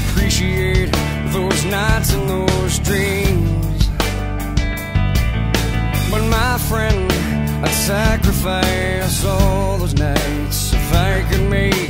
appreciate those nights and those dreams. But my friend, I'd sacrifice all those nights if I could make